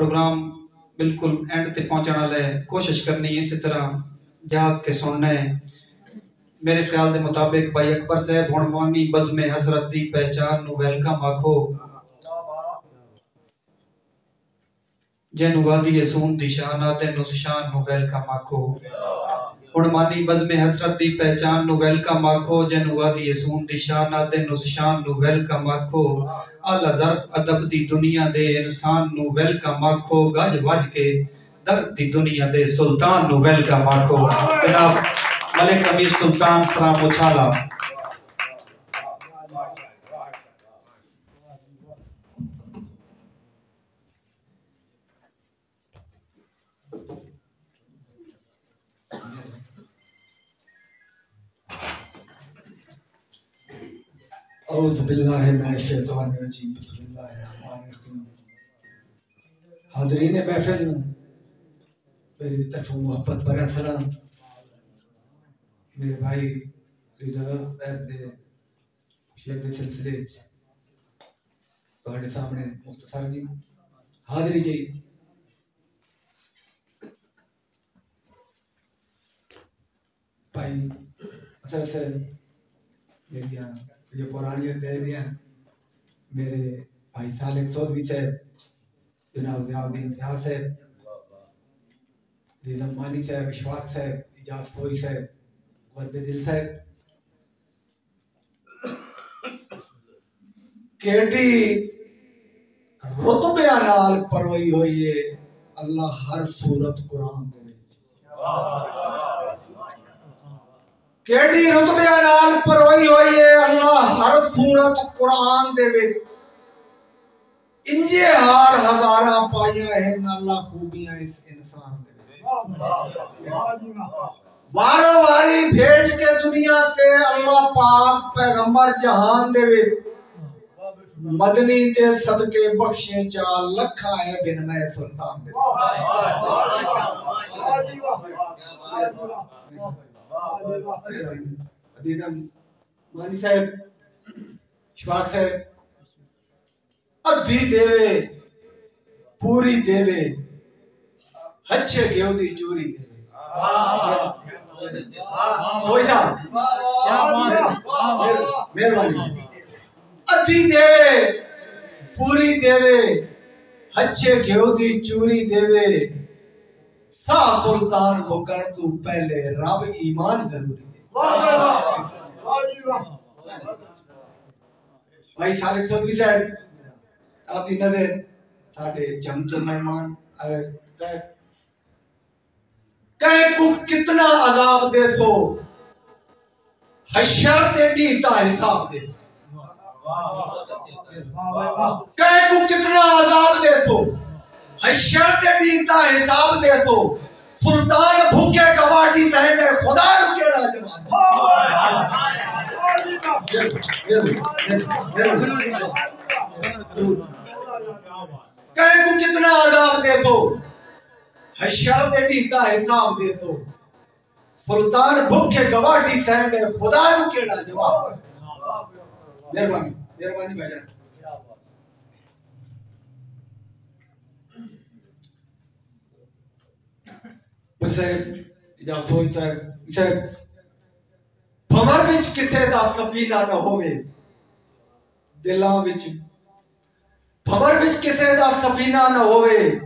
Programme बिल्कुल and तक पहुँचने वाला है कोशिश करनी इस तरह जाग के सुनना। है मेरे ख्याल के मुताबिक भाई अकबर साहब हूँ मौनी बज़मे हज़रत की पहचान वेलकम आखो। जैन वादी सून दिशान शान आते नु शान वेलकम आखो। हुण मानी बज़मे हज़रत दी पहचान नु वेलकम आखो, जेनु दी सून दी शान आते नु शान नु वेलकम आला ज़र्फ अदब दी दुनिया दे इंसान नु वेलकम गज वज के दर्द दी दुनिया दे सुल्तान नु वेलकम जनाब, मलिक अमीर सुल्तान, फ्राम हाजरीन महफिल मेरी तरफ़ मुहब्बत भरा सलाम मेरे भाई दे सिलसिले थोड़े सामने मुख्तसर जी हाजरी जी भाई असल से मेरिया ये पुरानी तैयारियाँ मेरे भाई सालिक चौधरी साहब, जनाब जियाउद्दीन साहब साहब दीदम मानी साहब, इशफाक साहब, इजाज फोई साहब वरद दिल साहब। केडी रुतबे नाल परोई हुई है, अल्लाह हर सूरत कुरान दे केडी रुतबे नाल परोई हुई है अल्लाह हर सूरत कुरान दे विच। इंजे हार हजारा पाइया है अल्लाह खूबियाँ इस इंसान दे वारो वारी भेज के दुनिया ते अल्लाह पाक पैगंबर जहान दे विच। मदनी ते सदके बख्शे चा लखा है बिन मैं सुल्तान दे अदीदम देवे, पूरी देवे हच्छे घेव दी चूरी देवे। कोई साहब मेहरबानी। अद्धी देवे, पूरी देवे हच्छे घेव दी चूरी देवे। सा सुल्तान मुकण तू पहले रब ईमान ज़रूरी भाई सालिक चौधरी साहब आपकी नज़र साडे जमद मेहमान आए, तय। कह को कितना अजाब दे सो हशर ते ढीता हिसाब दे। कह को कितना अजाब दे सो हशर ते ढीता हिसाब दे सो सुल्तान भूखे कबाड़ी सहने खुदा केड़ा जवाब कह को कितना आदाब दे दो हशर दे दीता हिसाब दे दो। सुल्तान भूखे गवाही सह गए खुदा नु केड़ा जवाब मेहरबानी मेहरबानी भाई जान। पर साहब इजा फौज साहब साहब। ਸਾਹਿਬ ਭਵਰ ਵਿੱਚ ਕਿਸੇ ਦਾ ਸਫੀਨਾ ਨਾ ਹੋਵੇ ਦਿਲਾਂ ਵਿੱਚ ਭਵਰ ਵਿੱਚ ਕਿਸੇ ਦਾ ਸਫੀਨਾ ਨਾ ਹੋਵੇ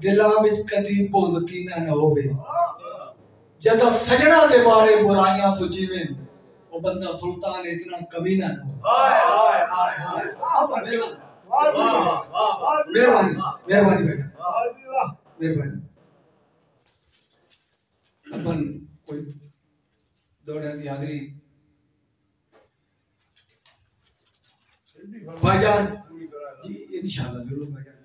ਦਿਲਾਂ ਵਿੱਚ ਕਦੀ ਭੁੱਲ ਕੀਨਾ ਨਾ ਹੋਵੇ ਜਦੋਂ ਸਜਣਾ ਦੇ ਬਾਰੇ ਬੁਰਾਈਆਂ ਸੁਚੀਵੇਂ ਉਹ ਬੰਦਾ ਸੁਲਤਾਨ ਇਤਨਾ ਕਮੀਨਾ ਨਾ ਹਾਏ ਹਾਏ ਹਾਏ ਹਾਏ ਮਿਹਰਬਾਨੀ ਮਿਹਰਬਾਨੀ ਬੇਟਾ ਮਿਹਰਬਾਨੀ अपन कोई भाईजान जी इंशाल्लाह ज़रूर भाईजान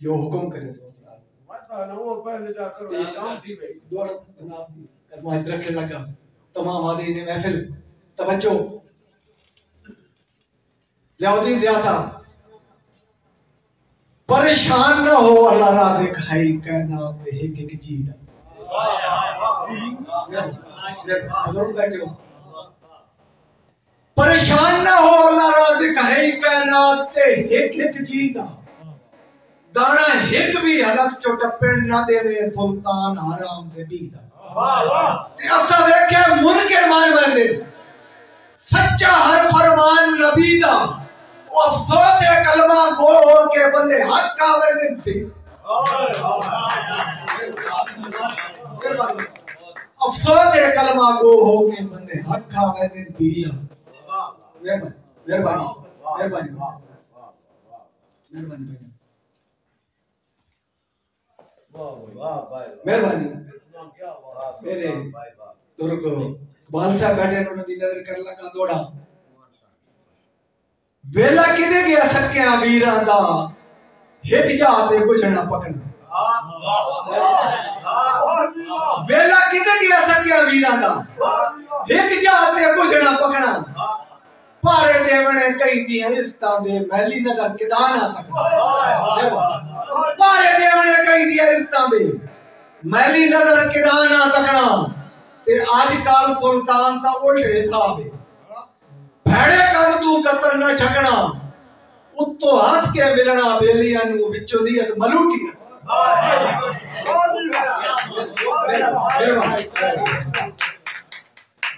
जो हुक्म करे दौड़ जनाब कदमाश रखने लगा। तमाम ने महफिल। तवज्जो। लियाउद्दीन लिया था परेशान ना हो अल्लाह रा कहना एक एक हो परेशान न हो अल्लाह रा दिखाई कहना ते एक एक चीज़ दाना हिक भी हलक चो टप्पण ना देवे सुल्तान हराम दे भी दा। ते असा मुनकर मान बंदे सच्चा हर फरमान नबी दा। अफसोस है, कलमा गो हो के बंदे हक आवे निंती अफसोस है कलमा गो हो के बंदे हक आवे निंती मेहरबानी मेहरबानी मेहरबानी मेहरबानी मेहरबानी। मेरे तुर को बालसा बैठे ने उन्हें नज़र कर लगा, दौड़ा। वेला किदे गया सकिया वीरां दा? एक जात कुछ जना पकड़। वेला किदे दिया सक्या वीरा दा? हिट जाते कुछ ना पकड़ना पारे देवने कई दिया रिश्ता दे, मैली नगर केदारनाथ तक। पारे देवने कई दिया रिश्ता दे, मैली नगर केदारनाथ तकना ते आज आजकल सुल्तान ता उल्टे हिसाब है। भेड़े कम तू कतर ना छकना ਉੱਤੋਂ ਹੱਸ ਕੇ ਮਿਲਣਾ ਬੇਲੀਆਂ ਨੂੰ ਵਿੱਚੋਂ ਨੀਅਤ ਮਲੂਟੀ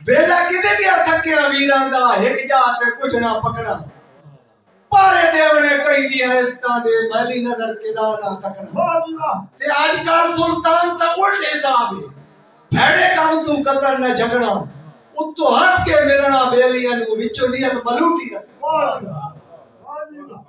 ਵੇਲਾ ਕਿਤੇ ਗਿਆ ਸਕਿਆ ਵੀਰਾਂ ਦਾ ਇੱਕ ਜਾ ਤੇ ਕੁਝ ਨਾ ਪਕੜਾ ਪਾਰੇ ਦੇਵਨੇ ਕਈ ਦੀਆਂ ਇਸਤਾਂ ਦੇ ਮਹਿਲੀ ਨਜ਼ਰ ਕਿਦਾ ਨਾ ਤੱਕਣਾ ਤੇ ਅੱਜ ਕੱਲ ਸੁਲਤਾਨ ਤਾਂ ਉਲਟੇ ਹਿਸਾਬ ਹੈ ਭੈੜੇ ਕੰਮ ਤੂੰ ਕਤਲ ਨਾ ਛਕਣਾ ਉੱਤੋਂ ਹੱਸ ਕੇ ਮਿਲਣਾ ਬੇਲੀਆਂ ਨੂੰ ਵਿੱਚੋਂ ਨੀਅਤ ਮਲੂਟੀ ਨਾ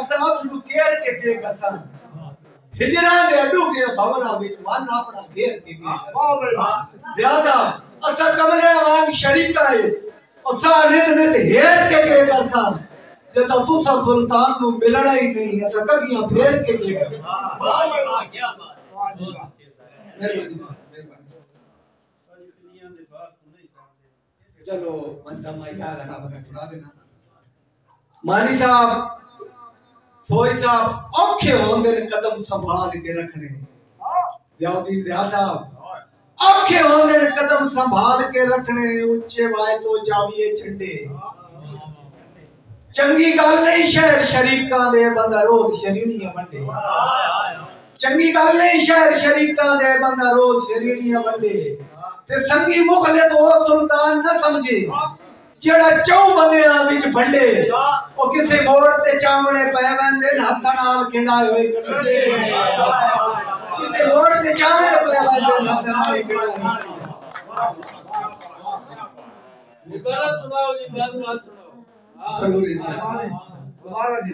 असां थोरो केयर के ते करता हिजरा दे अडू के भवना विच मन अपना केयर के ते वाह वाह ज़्यादा असां कमरे वांग शरीक है और सा नित नित हेर के ते करता तू सा सुल्तान नु मिलना ही नहीं है तो कगियाँ फेर के ते करता वाह वाह क्या बात मेहरबानी। मेहरबानी चलो मंचा माई का लगा बगा सुना देना। मानी साहब ਫੌਜ ਸਾਹਿਬ ਔਖੇ ਹੁੰਦੇ ਨੇ ਕਦਮ ਸੰਭਾਲ ਕੇ ਰੱਖਣੇ ਯਾਦੀ ਰਿਆ ਸਾਹਿਬ ਔਖੇ ਹੁੰਦੇ ਨੇ ਕਦਮ ਸੰਭਾਲ ਕੇ ਰੱਖਣੇ ਉੱਚੇ ਵਾਏ ਤੋਂ ਜਾਵੀਏ ਛੱਡੇ ਚੰਗੀ ਗੱਲ ਨਹੀਂ ਸ਼ਹਿਰ ਸ਼ਰੀਕਾਂ ਦੇ ਬੰਦਾ ਰੋਜ਼ ਸ਼ਰੀਣੀਆਂ ਵੰਡੇ ਚੰਗੀ ਗੱਲ ਨਹੀਂ ਸ਼ਹਿਰ ਸ਼ਰੀਕਾਂ ਦੇ ਬੰਦਾ ਰੋਜ਼ ਸ਼ਰੀਣੀਆਂ ਵੰਡੇ ਤੇ ਸੰਗੀ ਮੁਖਲੇ ਤੋਂ ਸੁਲਤਾਨ ਨਾ ਸਮਝੇ ਜਿਹੜਾ ਚੌ ਬੰਦਿਆਂ ਵਿੱਚ ਭੰਡੇ ਉਹ ਕਿਸੇ ਮੋੜ ਤੇ ਚਾਵਣੇ ਪੈ ਬੰਦੇ ਹੱਥ ਨਾਲ ਖਿੰਡਾਏ ਹੋਏ ਕੱਢੇ ਕਿਸੇ ਮੋੜ ਤੇ ਚਾਵਣੇ ਪੈ ਬੰਦੇ ਹੱਥ ਨਾਲ ਖਿੰਡਾਏ गलत सुनाओ जी बात बात सुनाओ जरूर इंशाल्लाह हमारा जी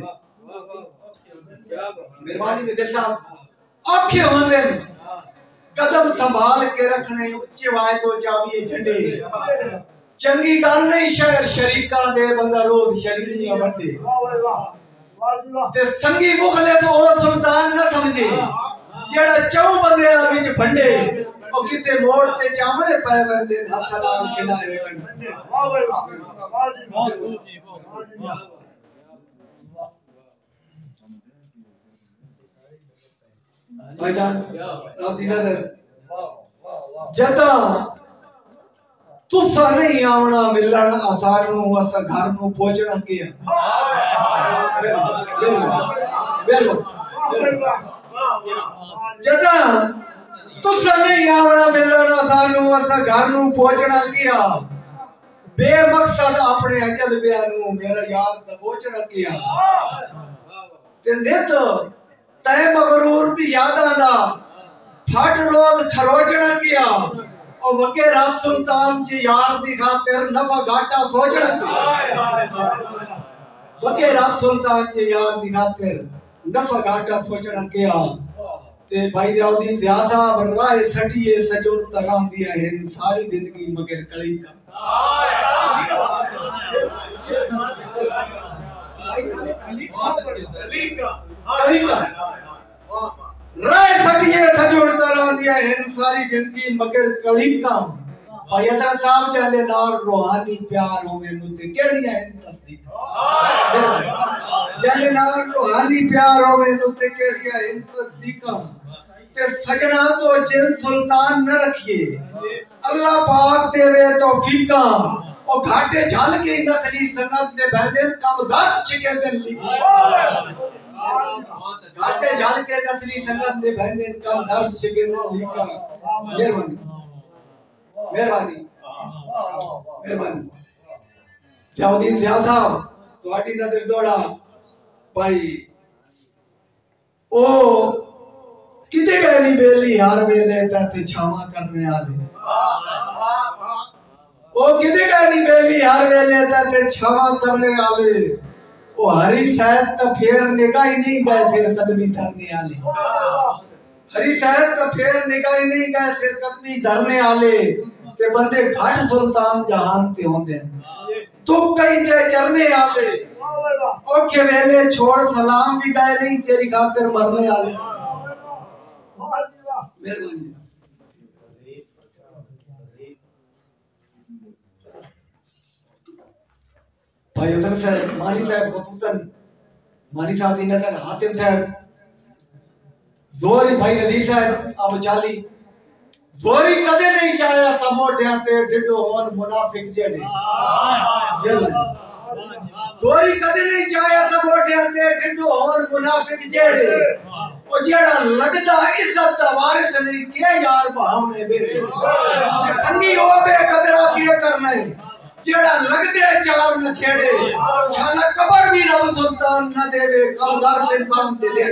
क्या बात ਮਿਹਰਬਾਨੀ ਮੇਰੇ ਦਿਲ ਸਾਹਿਬ ਔਖੇ ਹੁੰਦੇ ਨੇ ਕਦਮ ਸੰਭਾਲ ਕੇ ਰੱਖਣੇ ਉੱਚੇ ਵਾਏ ਤੋਂ ਚਾਵੀਏ ਝੰਡੇ ਚੰਗੀ ਗੱਲ ਨਹੀਂ ਸ਼ਹਿਰ ਸ਼ਰੀਕਾਂ ਦੇ ਬੰਦਾ ਰੋਜ਼ ਸ਼ਰੀੜੀਆਂ ਵੱਡੇ ਤੇ ਸੰਗੀ ਮੁਖਲੇ ਤੋਂ ਉਹ ਸੁਲਤਾਨ ਨਾ ਸਮਝੇ ਜਿਹੜਾ ਚੌ ਬੰਦਿਆਂ ਵਿੱਚ ਭੰਡੇ ਉਹ ਕਿਸੇ ਮੋੜ ਤੇ ਚਾਮੜੇ ਪੈ ਬੰਦੇ ਹੱਥ ਨਾਲ ਖਿਲਾਏ ਹੋਏ ਕੰਡੇ ਭਾਈਜਾਨ ਰੱਬ ਦੀ ਨਜ਼ਰ ਜਦਾਂ ਤੁਸਾਂ ਨਹੀਂ ਆਉਣਾ ਮਿਲਣ ਅਸਾਂ ਨੂੰ, ਅਸਾਂ ਘਰ ਨੂੰ ਪਹੁੰਚਣਾ ਕੀ ਹੈ ਜਦਾਂ ਤੁਸਾਂ ਨਹੀਂ ਆਉਣਾ ਮਿਲਣ ਅਸਾਂ ਨੂੰ, ਅਸਾਂ ਘਰ ਨੂੰ ਪਹੁੰਚਣਾ ਕੀ ਆ? ਬੇਮਕਸਦ ਆਪਣੇ ਅਜਲ ਬਿਆ ਨੂੰ ਮੇਰਾ ਯਾਦ ਦਾ ਪਹੁੰਚਣਾ ਕੀ ਆ? ਤੇ ਨਿਤ ਤੈ ਮਗਰੂਰ ਦੀ ਯਾਦਾਂ ਦਾ ਫਟ ਰੋਦ ਖਰੋਚਣਾ ਕੀ ਆ? और वके रात सुल्तान जी यार दी खातिर नफा घाटा सोचना। किया वके रात सुल्तान जी यार दी खातिर नफा घाटा सोचना किया। ते भाई दयाउद्दीन दया साहब राह सटिए सजोन तरह दिया है सारी ज़िंदगी मगर कली का। कली का? राय सटिए सजोड़ तरह दिया है सारी ज़िंदगी, मगर कली का भाई असरा साहब चाहते नाल रूहानी प्यार होवे नुते केड़ियाँ हैं तस्दीक? जने नाल रूहानी प्यार होवे नुते केड़ियाँ हैं तस्दीकां? ते सजना तो जिन सुल्तान न रखिए। अल्लाह पाक देवे तो फीका और घाटे झाल के नसली सन्नत ने बहदेन कम दस छिके दिन ली घाटे झाल के नसली सन्नत ने बहदेन कम दस छिके दिन ली का मेहरबानी मेहरबानी मेहरबानी जयाउद्दीन जिया साहब ਤੁਹਾਡੀ ਨਜ਼ਰ ਦੋੜਾ ਭਾਈ ਉਹ ਕਿਤੇ ਗਏ ਨਹੀਂ ਬੇਲੀ ਹਰ ਵੇਲੇ ਤੇ ਛਾਵਾਂ ਕਰਨੇ ਵਾਲੇ ਉਹ ਕਿਤੇ ਗਏ ਨਹੀਂ ਬੇਲੀ ਹਰ ਵੇਲੇ ਤੇ ਛਾਵਾਂ ਕਰਨੇ ਵਾਲੇ वो हरी शायद तो फेर निगाह नहीं गए फिर कदमी धरने आले। हरी शायद तो फेर निगाह नहीं गए फिर कदमी धरने आले। ते बंदे घाट सुल्तान जहान ते होंगे। तू कहीं ते चरने आले। ओके वेले छोड़ सलाम भी गए नहीं, तेरी खातिर मरने आले। मेहरबानी भाईसन साहब मानी साहब, खसूसन मानी साहब दी नज़र, हातिम साहब। जोरी भाई नजीर साहब, अब चाली। जोरी कदे नहीं चाया समोटिया ते डिडो होन मुनाफिक जेडे जोरी कदे नहीं चाया समोटिया ते डिडो होन मुनाफिक जेडे ओ जेड़ा लगदा इज़्ज़त दा वारिस नहीं के यार भावने दे संगी ओ बेकदरा के करना है? जेड़ा लगदे चार न खेड़े, शाला कबर भी रब सुल्तान न देवे कलदार के नाम दे ले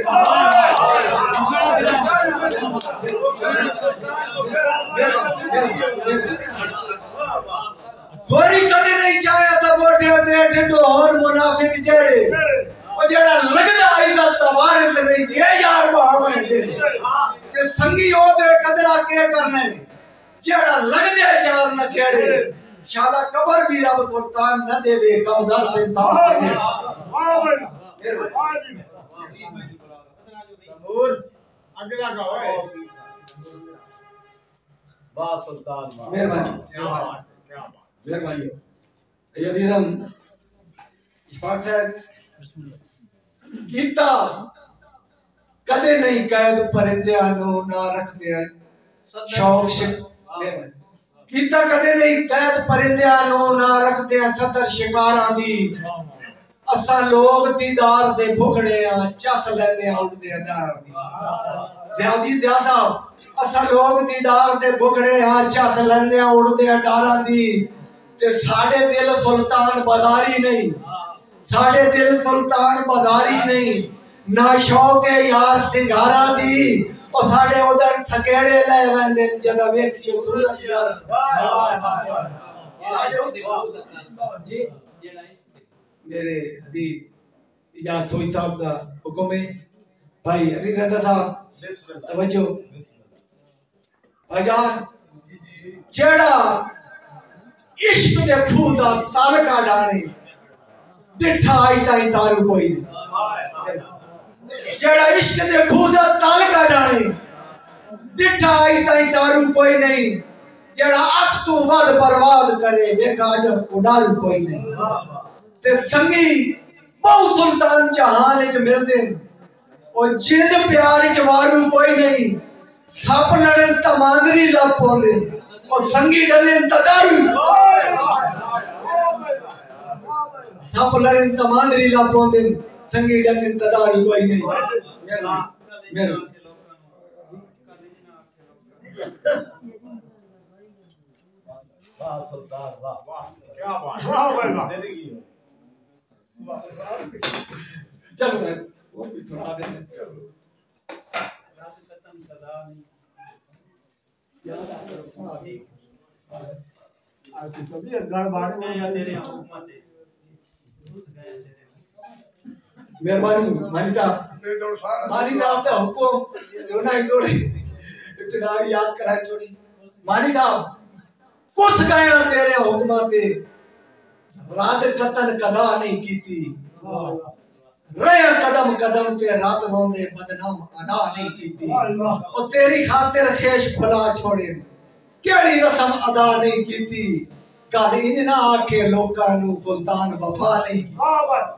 सोरी कदे नहीं चाया सब मोटे ते ढिडो होन मुनाफिक जेड़े। ओ जेड़ा लगदा इज़्ज़त वारिस नहीं, के यार भावे दे ते संगी हो बे कदरा के करने। जेड़ा लगदे चार न खेड़े शाला कबर भी रब सुल्तान न दे दे कमदार पे इंसान अगला का है वाह सुल्तान वाह मेहरबानी। क्या बात क्या बात मेहरबानी। अयोध्यम इशफाक साहब गीता कदे नहीं कैद परिंदे नु ना रखदे शौक शिक मेहरबानी। ਕੀਤਾ ਕਦੇ ਨਹੀਂ, ਕੈਦ ਪਰਿੰਦਿਆਂ ਨੂੰ ਨਾ ਰੱਖਦੇ ਆ ਸਤਰ ਸ਼ਿਕਾਰਾਂ ਦੀ। ਅਸਾਂ ਲੋਕ ਦੀਦਾਰ ਦੇ ਭੁਖੜੇ ਆ, ਚੱਸ ਲੈਂਦੇ ਆ, ਉੱਡਦੇ ਆ ਡਾਰਾਂ ਦੀ। ਜ਼ਿਆਦੀ ਜ਼ਿਆਦਾ ਅਸਾਂ ਲੋਕ ਦੀਦਾਰ ਦੇ ਭੁਖੜੇ ਆ, ਚੱਸ ਲੈਂਦੇ ਆ, ਉੱਡਦੇ ਆ ਦੀ। ਤੇ ਸਾਡੇ ਦਿਲ ਸੁਲਤਾਨ ਬਜ਼ਾਰੀ ਨਹੀਂ। ਸਾਡੇ ਦਿਲ ਸੁਲਤਾਨ ਬਜ਼ਾਰੀ ਨਹੀਂ। ਨਾ ਸ਼ੌਕ ਹੈ ਯਾਰ ਸਿੰਗਾਰਾ ਦੀ ਉਹ ਸਾਡੇ ਉਧਰ ਥਕੇੜੇ ਲੈ ਵੰਦੇ ਜਦੋਂ ਵੇਖੀ ਸੂਰਤ ਯਾਰ ਜੀ मेरे हदीद इजाज सोई साहब का हुक्म है भाई अली रजा साहब तवज्जो भाईजान जेड़ा इश्क दे खूह दा तालका डाणे डिठा अज ताईं दारू कोई नहीं जेड़ा इश्क दे खूह दा तालका डाणे डिठा अज ताईं दारू कोई नहीं। जेड़ा अख तू वध बर्बाद करे, वेखा अजब उडारू कोई नहीं। ते संगी बहु सुल्तान जहान च मिलदे ओ जिंद प्यार च वारू कोई नहीं। सप लड़न तमांदरी लप पौंदे ओ संगी डलन तदारू सप लड़न तमांदरी लप पौंदे संगी कोई नहीं मेरा वाह सुल्तान वाह वाह क्या बात वाह भाई वाह ज़िंदगी हो चलो मैं वो भी थोड़ा दे आज में या तेरे मेहरबानी मानी साहब मानी साहब का हुक्म जो ना इधर इब्तिदा भी याद कराए छोड़ी मानी साहब कुछ गया तेरे हुक्म ते रात कतन कदा नहीं कीती। रहे कदम कदम ते रात रोंदे, बदनाम अदा नहीं कीती। और तेरी खातिर खेश भला छोड़े। केड़ी रसम अदा नहीं कीती। कल इंज ना आखे लोकां नु सुल्तान वफा नहीं वाह वाह मेहरबानी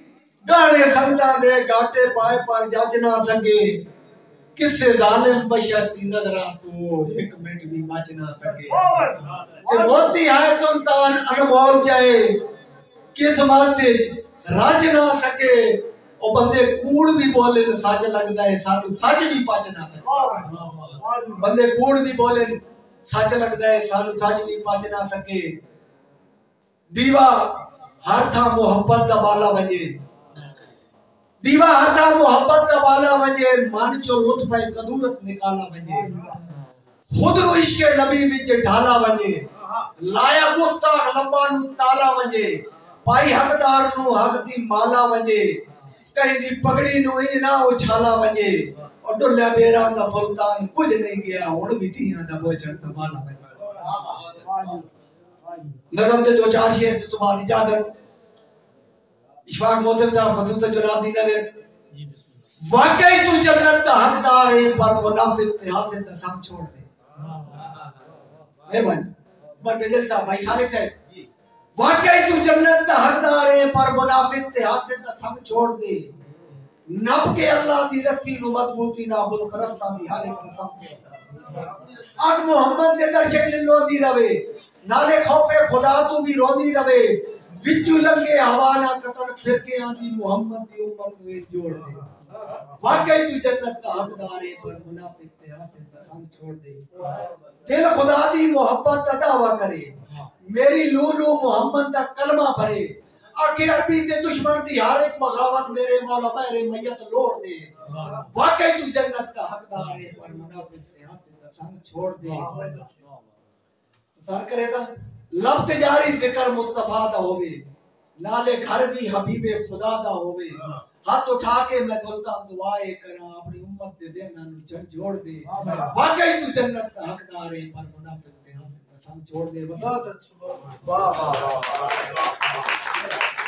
गाने खलता दे, घाटे पाए पर जज ना सके। किसे जालिम बशर दी नजरा तो एक मिनट भी बच ना सके। ते मोती है सुल्तान अनमोल चाहे किस्मत रज ना सके। ओ बंदे कूड़ भी बोले, सच लगदा है, सानू सच भी पच ना सके बंदे कूड़ भी बोले, सच लगदा है, सानू सच भी पच ना सके। दीवा, हर था मोहब्बत दा बाला वजे દીવા હતા મોહબ્બત ના વાલા વજે માનચો મુતફાઈ કદુરત નિકાલા વજે ખુદ નો ઇશ્કે નબી વિચ ઢાલા વજે લાયા ગુસ્તાખ લંબા નું તાલા વજે પાઈ હકદાર નું હક દી માલા વજે કઈ દી પગડી નું ઇજ ના ઉછાલા વજે और डुल्ला बेरा दा फुल्तान कुछ नहीं गया हुन भी धीया दा पहुंचन दा माला वजे नगम ते दो चार शेर ते तुम्हारी इजाज़त इशफाक मोहसिन साहब खसूस जुनाब दी नज़र वाकई तू जन्नत का हकदार है पर मुनाफिक ते हासिल का संग छोड़ दे। मेहरबानी। उमर बेदल साहब भाई खालिद साहब वाकई तू जन्नत का हकदार है पर मुनाफिक ते हासिल का संग छोड़ दे। नब के अल्लाह दी रस्सी नु मजबूती ना बुल करस्ता दी हाले कसम के अग मोहम्मद दे दर शक्ल लोंदी रवे नाले खौफे खुदा तू भी रोंदी रवे विचू लंगे हवा ना कतन फिर के आंदी मोहम्मद दी उम्मत एक जोड़ दे। वाकई तू जन्नत का हकदार है, पर मुनाफिक ते का संग छोड़ दे। दिल खुदा दी मोहब्बत का दावा करे। मेरी लूलू मोहम्मद दा कलमा भरे। आखे अरबी दे दुश्मन दी हर एक बगावत मेरे मौला मेरे मैयत लोड़ दे। वाकई तू जन्नत का हकदार है, पर मुनाफिक ते का संग छोड़ दे। सर करेगा लब जारी ज़िक्र मुस्तफ़ा दा होवे नाले घर दी हबीबे खुदा दा होवे। हाथ उठा के मैं सुनता दुआए करा अपनी उम्मत दे देना नु जन जोड़ दे। वाकई तू जन्नत का हकदार है पर मुनाफिक हासिल का छोड़ दे। बहुत अच्छा वाह वाह वाह वाह।